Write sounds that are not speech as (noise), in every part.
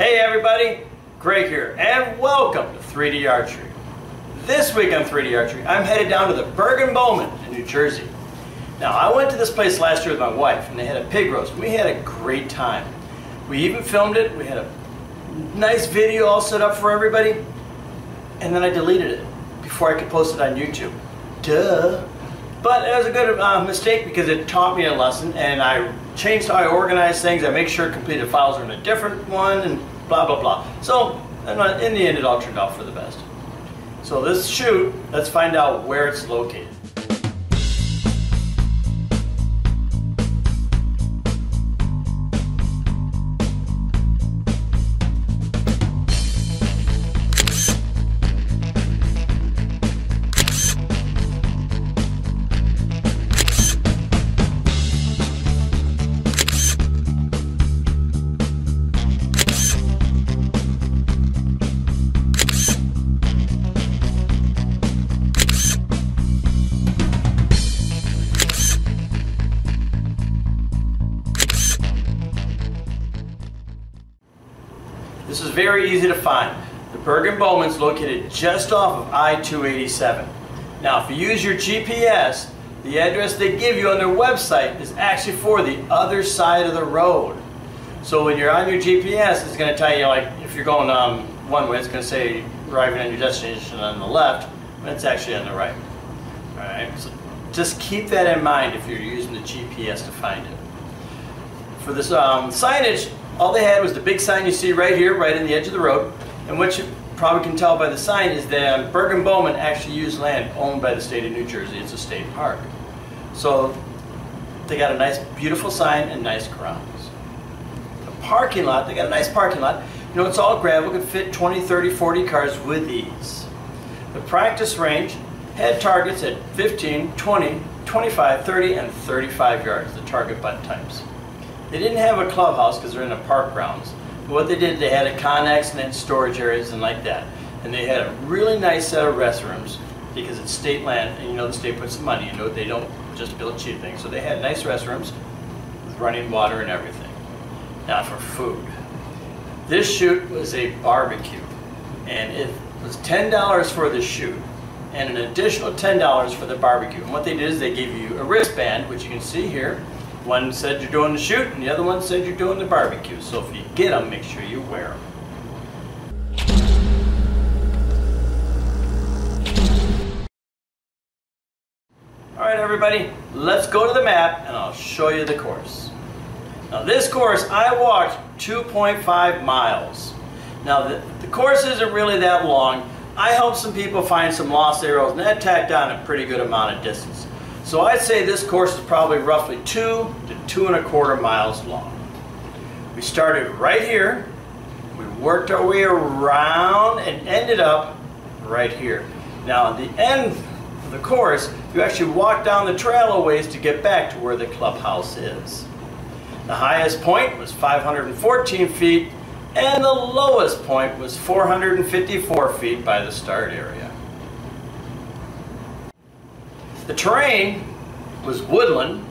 Hey everybody, Greg here, and welcome to 3D Archery. This week on 3D Archery, I'm headed down to the Bergen Bowmen in New Jersey. Now, I went to this place last year with my wife, and they had a pig roast. We had a great time. We even filmed it. We had a nice video all set up for everybody, and then I deleted it before I could post it on YouTube. Duh. But it was a good uh, mistake because it taught me a lesson, and I changed how I organize things. I make sure completed files are in a different one, and blah, blah, blah. So, in the end, it all turned out for the best. So this shoot, let's find out where it's located. Easy to find. The Bergen Bowmen's located just off of I-287. Now, if you use your GPS, the address they give you on their website is actually for the other side of the road. So when you're on your GPS, it's going to tell you, like, if you're going um, one way, it's going to say arriving on your destination on the left, but it's actually on the right. All right, so just keep that in mind if you're using the GPS to find it. For this um, signage, all they had was the big sign you see right here, right in the edge of the road. And what you probably can tell by the sign is that um, Bergen Bowmen actually used land owned by the state of New Jersey. It's a state park. So they got a nice, beautiful sign and nice grounds. The parking lot, they got a nice parking lot. You know, it's all gravel, could fit 20, 30, 40 cars with ease. The practice range had targets at 15, 20, 25, 30, and 35 yards, the target butt types. They didn't have a clubhouse because they're in a park grounds. But what they did, they had a connex and then storage areas and like that. And they had a really nice set of restrooms because it's state land and you know the state puts some money into it. They don't just build cheap things. So they had nice restrooms with running water and everything. Now for food. This shoot was a barbecue and it was $10 for the shoot and an additional $10 for the barbecue. And what they did is they gave you a wristband, which you can see here, one said you're doing the shoot, and the other one said you're doing the barbecue. So if you get them, make sure you wear them. All right, everybody, let's go to the map, and I'll show you the course. Now this course, I walked 2.5 miles. Now the, the course isn't really that long. I helped some people find some lost arrows, and that tacked on a pretty good amount of distance. So I'd say this course is probably roughly two to two and a quarter miles long. We started right here, we worked our way around and ended up right here. Now at the end of the course, you actually walk down the trail a ways to get back to where the clubhouse is. The highest point was 514 feet and the lowest point was 454 feet by the start area. The terrain was woodland,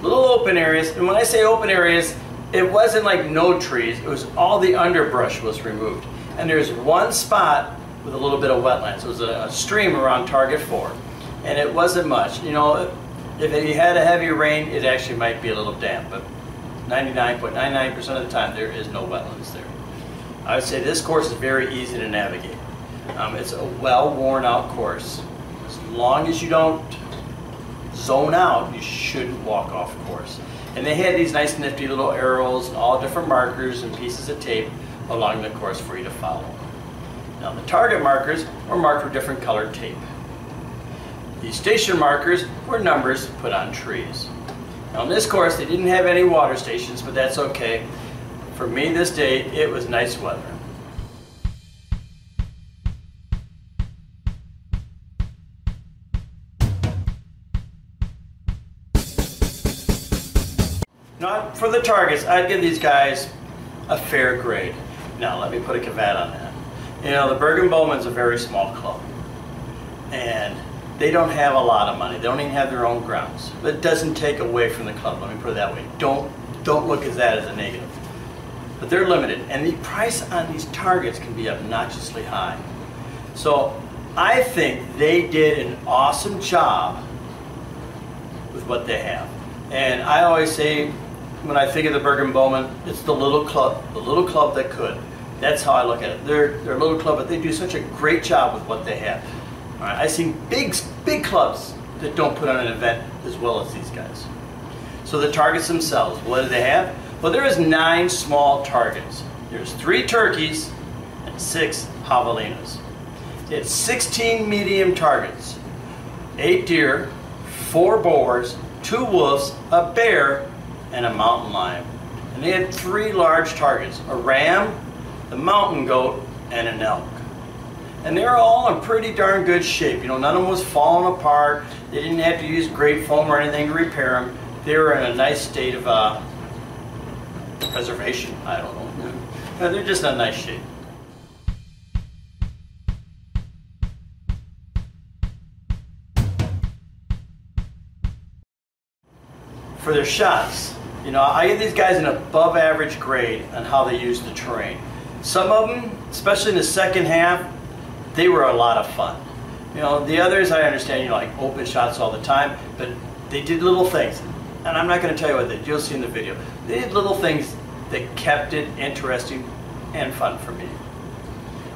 little open areas, and when I say open areas, it wasn't like no trees, it was all the underbrush was removed. And there's one spot with a little bit of wetlands. It was a, a stream around target four. And it wasn't much. You know, if you had a heavy rain, it actually might be a little damp, but 99.99% of the time there is no wetlands there. I would say this course is very easy to navigate. Um, it's a well worn out course long as you don't zone out, you shouldn't walk off course. And they had these nice nifty little arrows and all different markers and pieces of tape along the course for you to follow. Now the target markers were marked with different colored tape. The station markers were numbers put on trees. Now on this course they didn't have any water stations, but that's okay. For me this day, it was nice weather. The targets, I'd give these guys a fair grade. Now let me put a caveat on that. You know, the Bergen Bowmen's a very small club. And they don't have a lot of money. They don't even have their own grounds. It doesn't take away from the club, let me put it that way. Don't, don't look at that as a negative. but they're limited. And the price on these targets can be obnoxiously high. So I think they did an awesome job with what they have. And I always say, when I think of the Bergen Bowmen, it's the little club, the little club that could. That's how I look at it. They're, they're a little club, but they do such a great job with what they have. I've seen big, big clubs that don't put on an event as well as these guys. So the targets themselves, what do they have? Well, there is nine small targets. There's three turkeys and six javelinas. It's 16 medium targets, eight deer, four boars, two wolves, a bear, and a mountain lion. And they had three large targets, a ram, the mountain goat, and an elk. And they were all in pretty darn good shape. You know, none of them was falling apart. They didn't have to use great foam or anything to repair them. They were in a nice state of uh, preservation. I don't know. (laughs) They're just in nice shape. For their shots, you know, I give these guys an above average grade on how they use the terrain. Some of them, especially in the second half, they were a lot of fun. You know, the others I understand, you know, like open shots all the time, but they did little things. And I'm not going to tell you what they did, you'll see in the video. They did little things that kept it interesting and fun for me.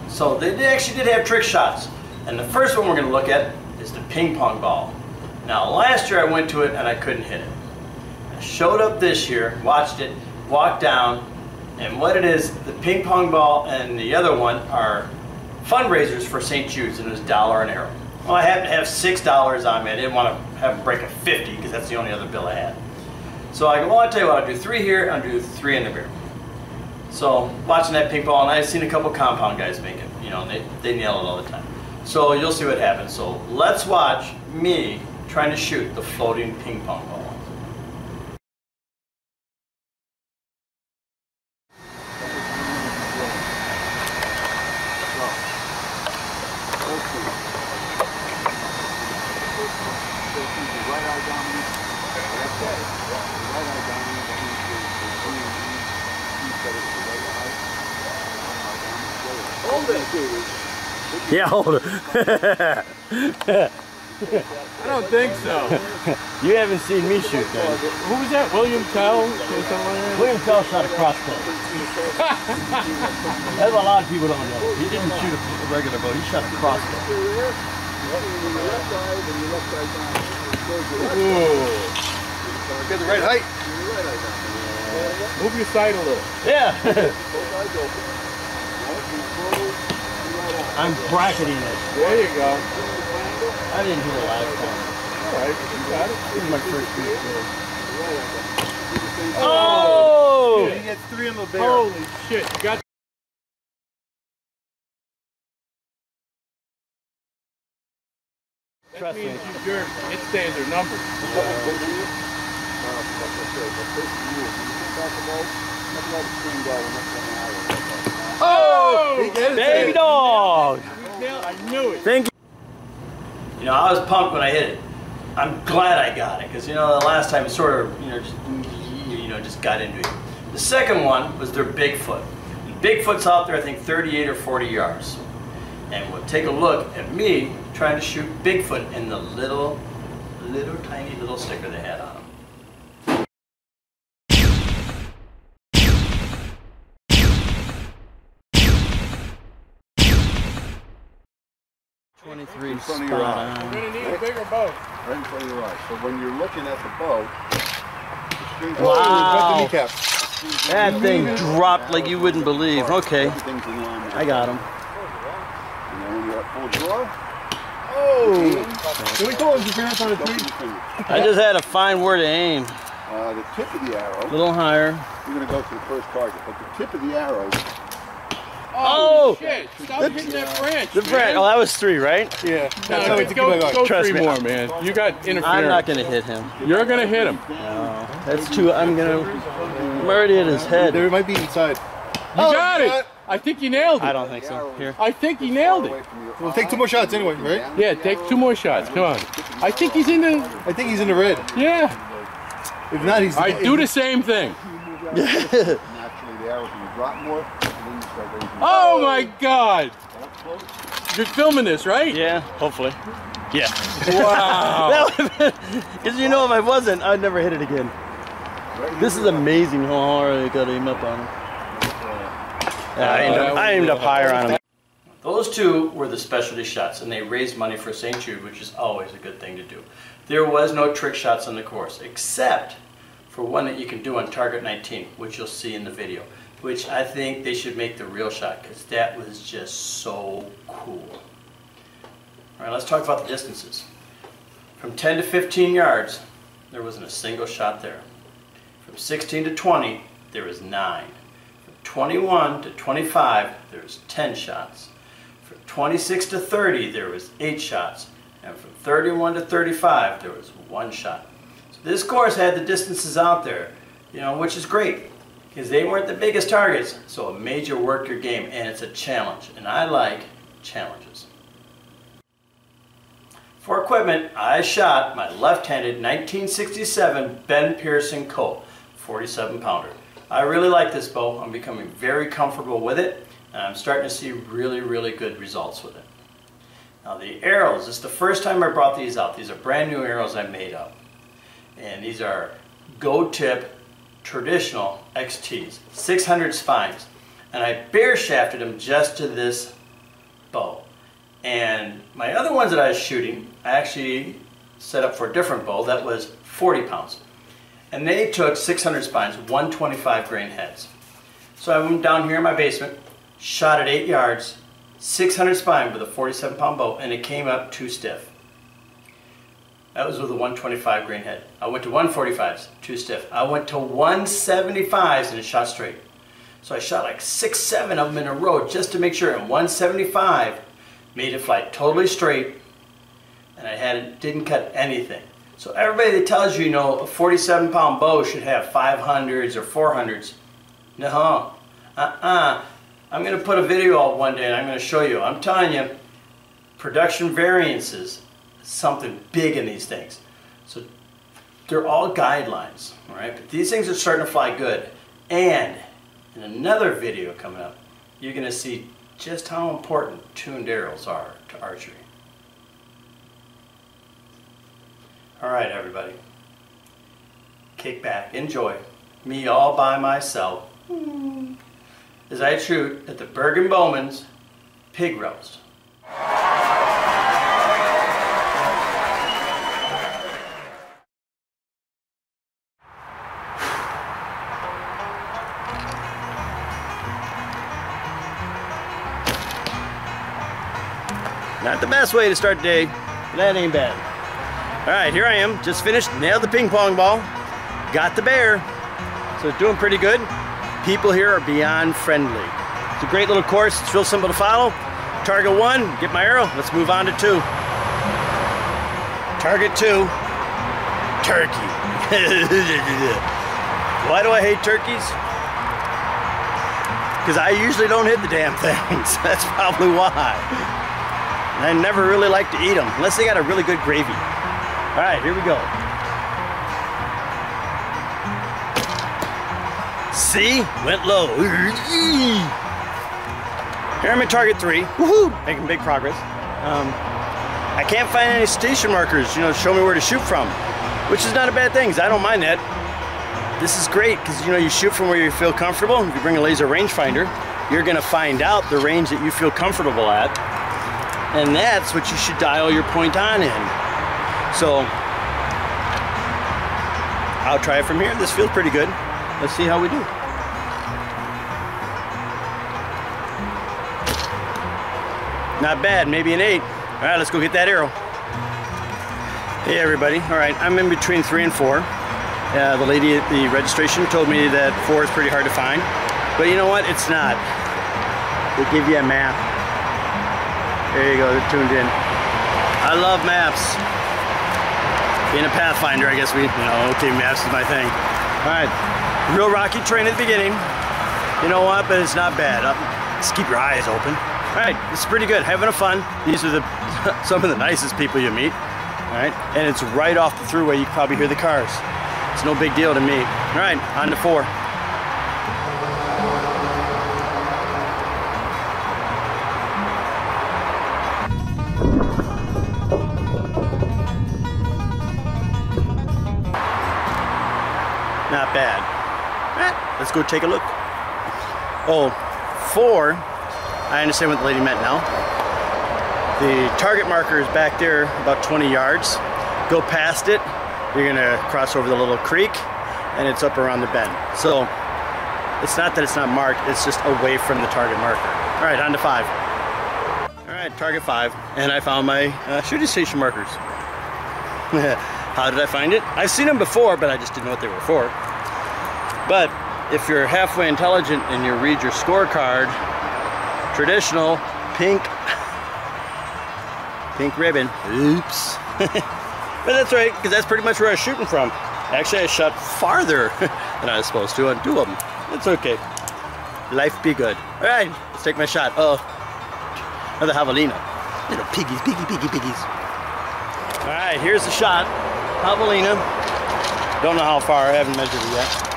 So they actually did have trick shots. And the first one we're going to look at is the ping pong ball. Now last year I went to it and I couldn't hit it. Showed up this year, watched it, walked down, and what it is, the ping pong ball and the other one are fundraisers for St. Jude's, and it was dollar an arrow. Well, I happened to have six dollars on me. I didn't want to have them break a 50 because that's the only other bill I had. So I go, well, I'll tell you what, I'll do three here, I'll do three in the beer. So watching that ping pong, ball, and I've seen a couple compound guys make it, you know, and they, they nail it all the time. So you'll see what happens. So let's watch me trying to shoot the floating ping pong ball. Yeah, hold it. I don't think so. (laughs) you haven't seen me shoot then. Who was that? William Tell? William Tell shot a crossbow. (laughs) That's a lot of people don't know. He didn't shoot a regular bow, he shot a crossbow. Ooh. Get the right height. Move your side a little. Yeah. (laughs) I'm bracketing it. There you go. I didn't do it last time. All right, you got it. This is my first week. Oh! oh! He gets three in the. Holy shit, you got that Trust me. means you jerk. It stands their number. Uh, Baby dog! I knew it. Thank you. You know, I was pumped when I hit it. I'm glad I got it because you know the last time it sort of you know just you know just got into it. The second one was their Bigfoot. Bigfoot's out there I think 38 or 40 yards, and we'll take a look at me trying to shoot Bigfoot in the little, little tiny little sticker they had on 23 in front of your eye. On. You're going to need a bigger boat. Right in front of your eye. So when you're looking at the boat, the wow. The that thing dropped like you wouldn't believe. Okay. I got him. Oh! Can we call interference on a three? I just had a fine word to aim. Uh, the tip of the arrow. A little higher. You're going to go to the first target, but the tip of the arrow Oh, Oh! shit! Stop hitting that branch. The branch. Oh, that was three, right? Yeah. That's No, how we go, go, going. go Trust three me. more, man. You got interference. I'm not gonna hit him. You're gonna hit him. No, that's too. I'm gonna. I'm already at his head. there might be inside. You Oh, got it. got it. I think you nailed it. I don't think so. Here. I think he nailed it. We'll take two more shots anyway, right? Yeah, take two more shots. Come on. I think he's in the. I think he's in the red. Yeah. If not, he's. I do the same thing. (laughs) Naturally, the arrow's going to drop more, and then you start raising. Oh my god! You're filming this, right? Yeah, hopefully. Yeah. Wow. (laughs) Because you know, if I wasn't, I'd never hit it again. This is amazing how hard I got aim up on him. I aimed up, I aimed up higher on him. Those two were the specialty shots, and they raised money for St. Jude, which is always a good thing to do. There was no trick shots on the course, except for one that you can do on Target 19, which you'll see in the video, which I think they should make the real shot, because that was just so cool. All right, let's talk about the distances. From 10 to 15 yards, there wasn't a single shot there. From 16 to 20, there was nine. From 21 to 25, there was 10 shots. From 26 to 30, there was eight shots. And from 31 to 35, there was one shot. So this course had the distances out there, you know, which is great because they weren't the biggest targets. So a major work your game, and it's a challenge. And I like challenges. For equipment, I shot my left-handed 1967 Ben Pearson Colt 47 pounder. I really like this bow. I'm becoming very comfortable with it and I'm starting to see really, really good results with it. Now the arrows, this is the first time I brought these out. These are brand new arrows I made up. And these are Gold Tip traditional XTs, 600 spines. And I bare shafted them just to this bow. And my other ones that I was shooting, I actually set up for a different bow that was 40 pounds. And they took 600 spines, 125 grain heads. So I went down here in my basement, shot at 8 yards, 600 spine with a 47 pound bow, and it came up too stiff. That was with a 125 grain head. I went to 145s, too stiff. I went to 175s and it shot straight. So I shot like six, seven of them in a row just to make sure. And 175 made it fly totally straight, and I had didn't cut anything. So everybody that tells you, you know, a 47 pound bow should have 500s or 400s, no, uh-uh. I'm going to put a video out one day and I'm going to show you. I'm telling you, production variances, something big in these things. So they're all guidelines, all right? But these things are starting to fly good. And in another video coming up, you're going to see just how important tuned arrows are to archery. All right, everybody. Kick back, enjoy. Me all by myself as I shoot at the Bergen Bowmen's pig roast. Best way to start the day, that ain't bad. All right, here I am, just finished, nailed the ping pong ball, got the bear, so it's doing pretty good. People here are beyond friendly. It's a great little course, it's real simple to follow. Target one, get my arrow, let's move on to two. Target two, turkey. (laughs) Why do I hate turkeys? Because I usually don't hit the damn (laughs) things. That's probably why. I never really like to eat them, unless they got a really good gravy. All right, here we go. See? Went low. Here I'm at target three. Woohoo! Making big progress. Um, I can't find any station markers, you know, show me where to shoot from, which is not a bad thing, I don't mind that. This is great, because, you know, you shoot from where you feel comfortable. If you bring a laser rangefinder, you're going to find out the range that you feel comfortable at. And that's what you should dial your point on in. So, I'll try it from here. This feels pretty good. Let's see how we do. Not bad, maybe an eight. All right, let's go get that arrow. Hey everybody, all right, I'm in between three and four. Uh, the lady at the registration told me that four is pretty hard to find, but you know what, it's not. They give you a map. There you go, they're tuned in. I love maps. Being a Pathfinder, I guess we, you know, okay, maps is my thing. All right, real rocky terrain at the beginning. You know what, but it's not bad. Uh, just keep your eyes open. All right, it's pretty good, having a fun. These are the (laughs) some of the nicest people you meet. All right, and it's right off the throughway. You probably hear the cars. It's no big deal to me. All right, on to four. Go take a look. Oh, four, I understand what the lady meant now. The target marker is back there about 20 yards. Go past it, you're gonna cross over the little creek and it's up around the bend. So it's not that it's not marked, it's just away from the target marker. All right, on to five. All right, target five, and I found my uh, shooting station markers. (laughs) How did I find it? I've seen them before, but I just didn't know what they were for. But if you're halfway intelligent and you read your scorecard, traditional, pink, (laughs) pink ribbon, oops. (laughs) but that's right, because that's pretty much where I was shooting from. Actually, I shot farther (laughs) than I was supposed to on two of them. It's okay. Life be good. All right, let's take my shot. Oh, another javelina. Little piggies, piggy, piggy, piggies. All right, here's the shot. Javelina. Don't know how far, I haven't measured it yet.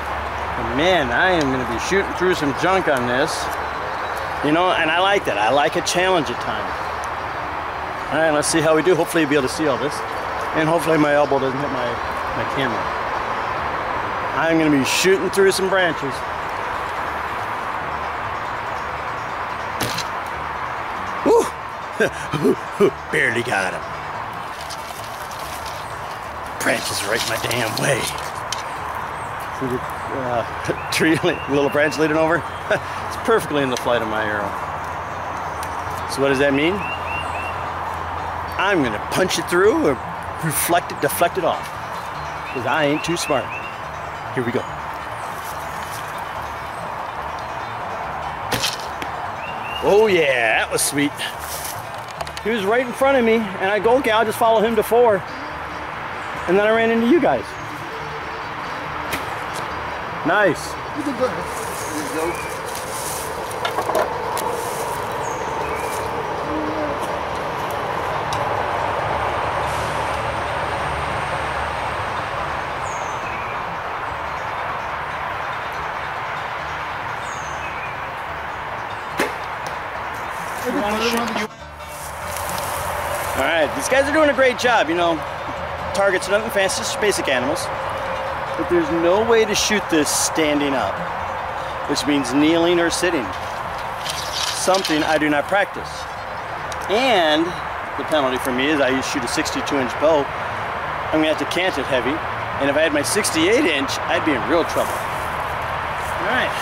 Man, I am gonna be shooting through some junk on this. You know, and I like that. I like a challenge at times. All right, let's see how we do. Hopefully you'll be able to see all this. And hopefully my elbow doesn't hit my, my camera. I'm gonna be shooting through some branches. (laughs) Barely got him. Branches right my damn way. Uh, (laughs) tree, little branch leading over? (laughs) it's perfectly in the flight of my arrow. So what does that mean? I'm gonna punch it through or reflect it, deflect it off. Because I ain't too smart. Here we go. Oh yeah, that was sweet. He was right in front of me, and I go, okay, I'll just follow him to four. And then I ran into you guys. Nice. All right, these guys are doing a great job. You know, targets are nothing fancy, just basic animals. But there's no way to shoot this standing up, which means kneeling or sitting. Something I do not practice. And the penalty for me is I shoot a 62 inch bow. I'm gonna have to cant it heavy. And if I had my 68 inch, I'd be in real trouble. All right.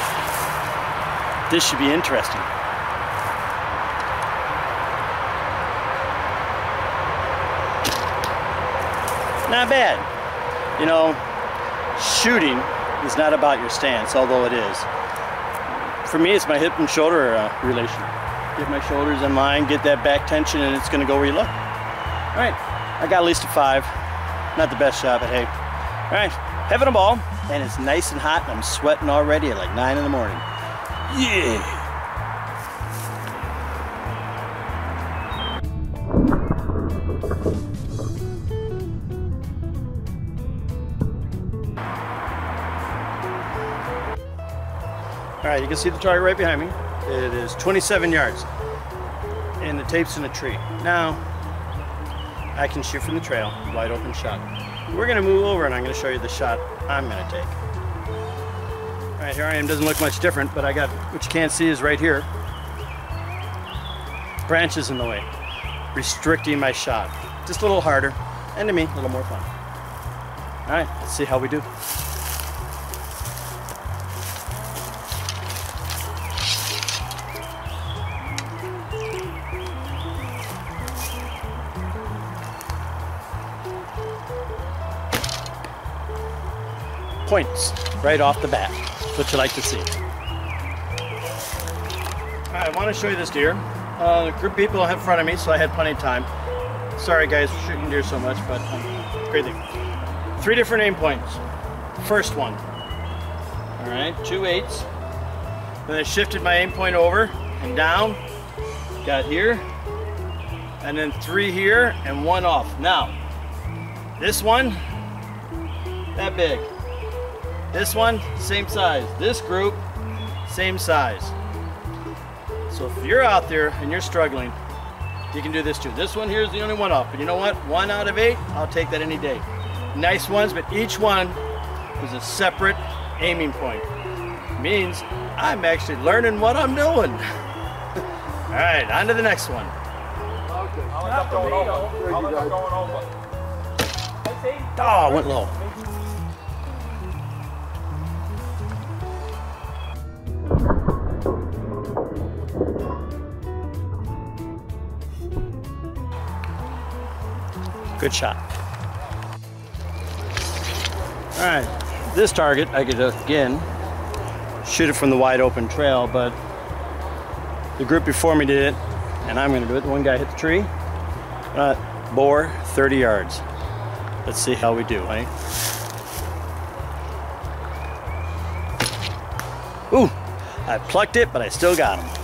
This should be interesting. Not bad. You know, shooting is not about your stance, although it is. For me, it's my hip and shoulder uh, relation. Get my shoulders in line, get that back tension, and it's gonna go where you look. All right, I got at least a five. Not the best shot, but hey. All right, having a ball, and it's nice and hot, and I'm sweating already at like nine in the morning. Yeah. Can see the target right behind me. It is 27 yards, and the tape's in a tree. Now, I can shoot from the trail, wide open shot. We're gonna move over and I'm gonna show you the shot I'm gonna take. All right, here I am, doesn't look much different, but I got, what you can't see is right here, branches in the way, restricting my shot. Just a little harder, and to me, a little more fun. All right, let's see how we do. Points right off the bat. That's what you like to see. I want to show you this deer. Uh, group people in front of me, so I had plenty of time. Sorry guys for shooting deer so much, but um, thing. Three different aim points. First one. All right, two eights. Then I shifted my aim point over and down. Got here. And then three here and one off. Now, this one, that big. This one, same size. This group, same size. So if you're out there and you're struggling, you can do this too. This one here is the only one off, but you know what? One out of eight, I'll take that any day. Nice ones, but each one is a separate aiming point. means I'm actually learning what I'm doing. (laughs) All right, on to the next one. I'll end up going over. I'll end up going over. Oh, went low. Good shot. All right, this target I could again shoot it from the wide open trail, but the group before me did it, and I'm gonna do it. The One guy hit the tree, uh, bore 30 yards. Let's see how we do, eh? Ooh, I plucked it, but I still got him.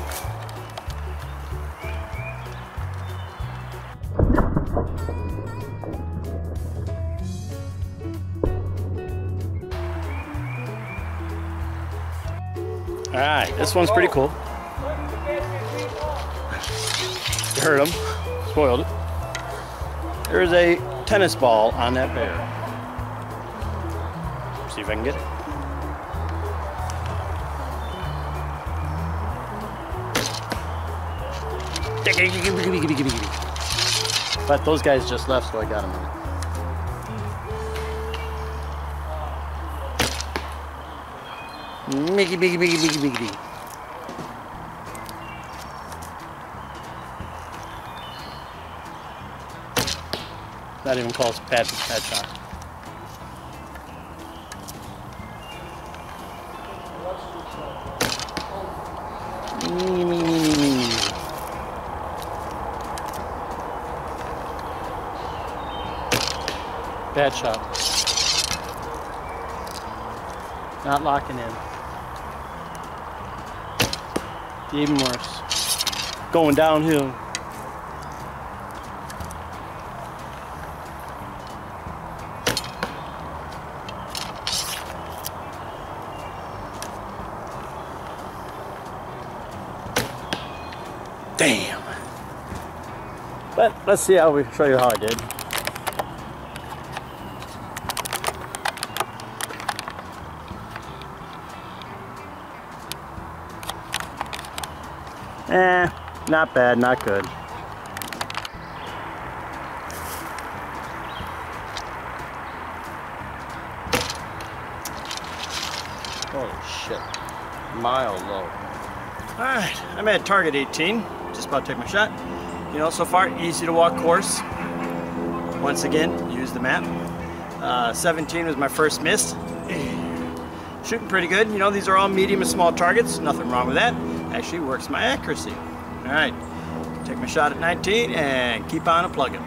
One's pretty cool. Hurt him, spoiled it. There's a tennis ball on that bear. See if I can get it. But those guys just left, so I got them. Mickey, Mickey, Mickey, Mickey, Mickey. Not even close. Bad, bad shot. Bad shot. Not locking in. Even worse. Going downhill. Damn. But let's see how we show you how I did. Eh, not bad, not good. Holy shit. Mile low. Alright, I'm at target 18. Just about to take my shot. You know, so far, easy to walk course. Once again, use the map. Uh, 17 was my first miss. (sighs) Shooting pretty good. You know, these are all medium and small targets. Nothing wrong with that. Actually works my accuracy. All right, take my shot at 19 and keep on a plugging.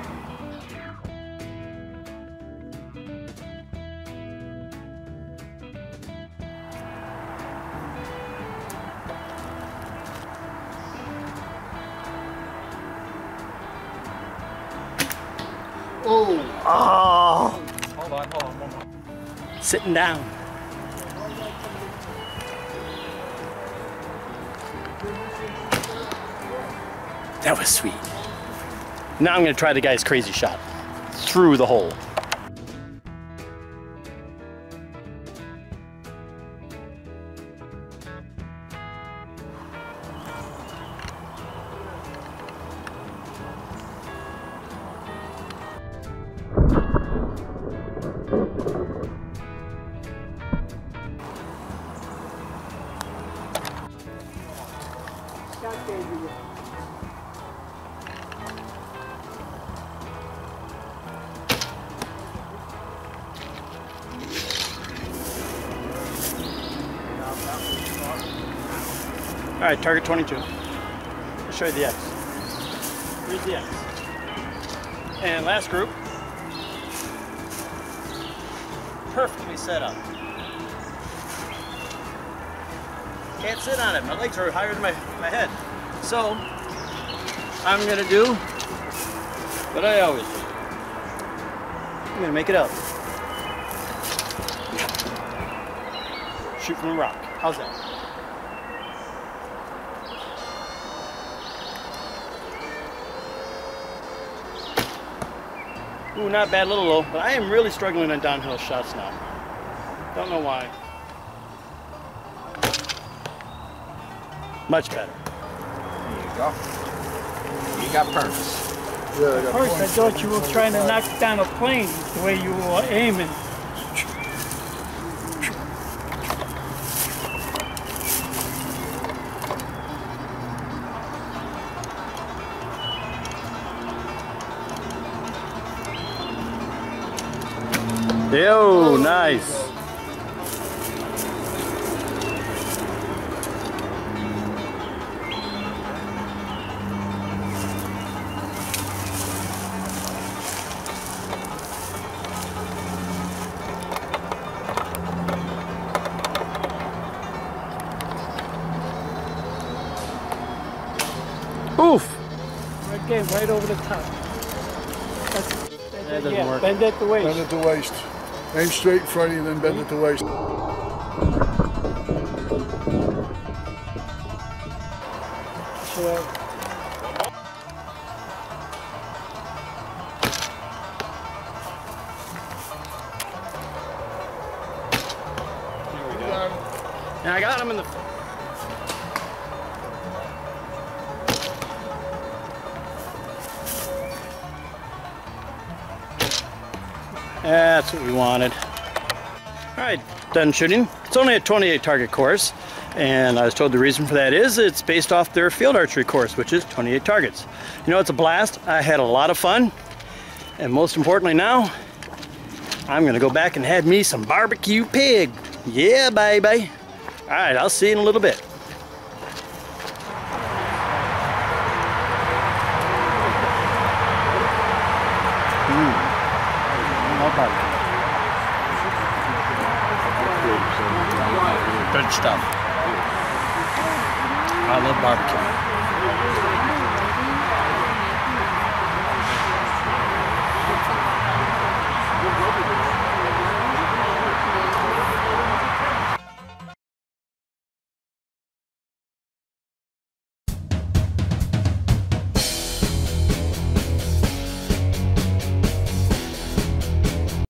Sitting down. That was sweet. Now I'm gonna try the guy's crazy shot through the hole. Right, target 22. I'll show you the X. Here's the X. And last group, perfectly set up. Can't sit on it. My legs are higher than my, my head. So, I'm gonna do what I always do. I'm gonna make it up. Shoot from a rock. How's that? Ooh, not bad, little low. But I am really struggling on downhill shots now. Don't know why. Much better. There you go. You got perks. Yeah, I I thought you were trying to knock down a plane the way you were aiming. Right right over the top. That's, That yeah, work. bend at the Bend waist. at the waist. Aim straight in front of you, then bend at the waist. Done shooting. It's only a 28 target course, and I was told the reason for that is it's based off their field archery course, which is 28 targets. You know, it's a blast. I had a lot of fun, and most importantly now, I'm gonna go back and have me some barbecue pig. Yeah, baby. All right, I'll see you in a little bit. Good